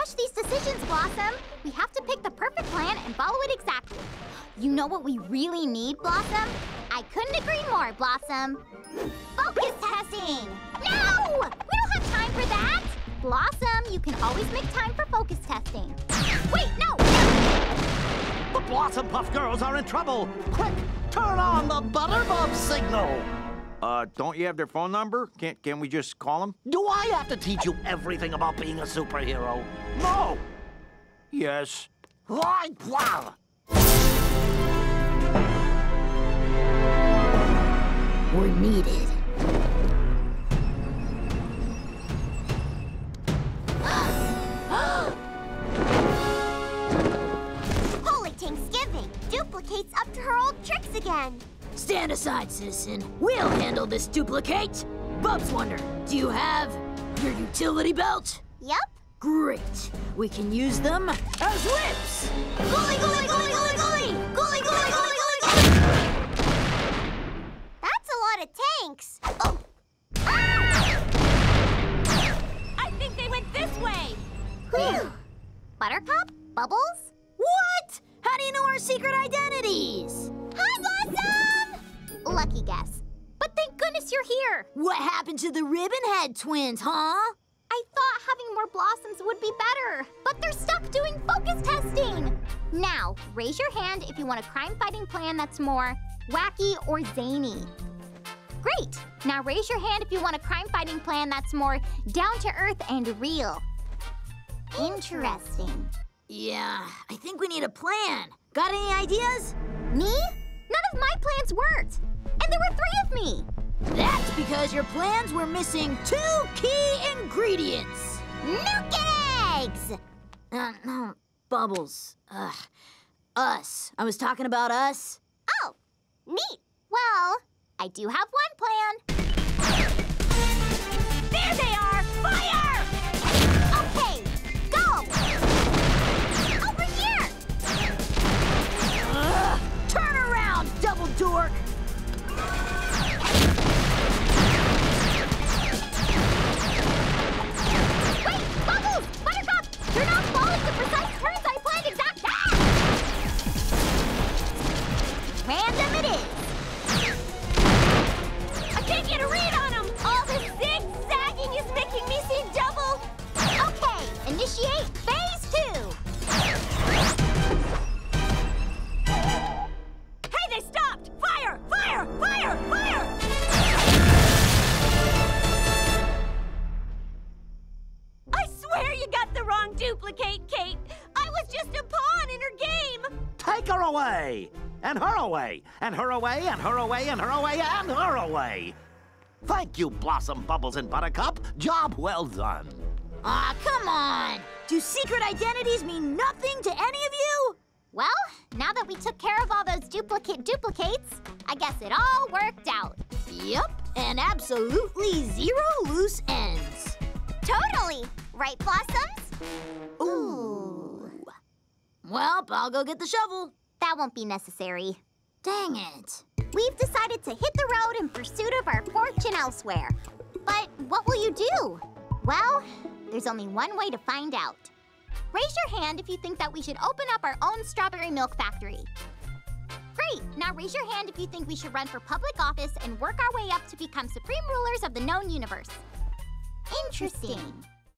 rush these decisions, Blossom. We have to pick the perfect plan and follow it exactly. You know what we really need, Blossom? I couldn't agree more, Blossom. Focus testing! No! We don't have time for that! Blossom, you can always make time for focus testing. Wait, no! The Blossom Puff girls are in trouble. Quick, turn on the Butterbub signal. Uh, don't you have their phone number? Can't, can we just call them? Do I have to teach you everything about being a superhero? No. Yes. Why, wow. We're needed. Holy Thanksgiving! Duplicate's up to her old tricks again. Stand aside, citizen. We'll handle this duplicate. Bubs Wonder, do you have your utility belt? Yep. Great. We can use them as whips. Gully, gully, gully, gully, gully! Gully, gully, gully, gully, gully! That's a lot of tanks. Oh. Ah! I think they went this way. Whew. Buttercup? Bubbles? What? How do you know our secret identities? Lucky guess. But thank goodness you're here. What happened to the Ribbonhead twins, huh? I thought having more blossoms would be better, but they're stuck doing focus testing. Now, raise your hand if you want a crime-fighting plan that's more wacky or zany. Great. Now raise your hand if you want a crime-fighting plan that's more down-to-earth and real. Interesting. Yeah, I think we need a plan. Got any ideas? Me? None of my plans worked. There were three of me. That's because your plans were missing two key ingredients. Nuke eggs! Uh, no, Bubbles. Ugh. Us. I was talking about us. Oh, neat. Well, I do have one plan. There they are! Fire! Okay, go! Over here! Ugh. Turn around, double dork! You got the wrong duplicate, Kate! I was just a pawn in her game! Take her away. And her away. And her away. And her away. And her away. And her away. Thank you, Blossom, Bubbles, and Buttercup. Job well done. Aw, come on! Do secret identities mean nothing to any of you? Well, now that we took care of all those duplicate duplicates, I guess it all worked out. Yep, and absolutely zero loose ends. Totally! Right, Blossoms? Ooh. Well, I'll go get the shovel. That won't be necessary. Dang it. We've decided to hit the road in pursuit of our fortune elsewhere. But what will you do? Well, there's only one way to find out. Raise your hand if you think that we should open up our own strawberry milk factory. Great! Now raise your hand if you think we should run for public office and work our way up to become supreme rulers of the known universe. Interesting.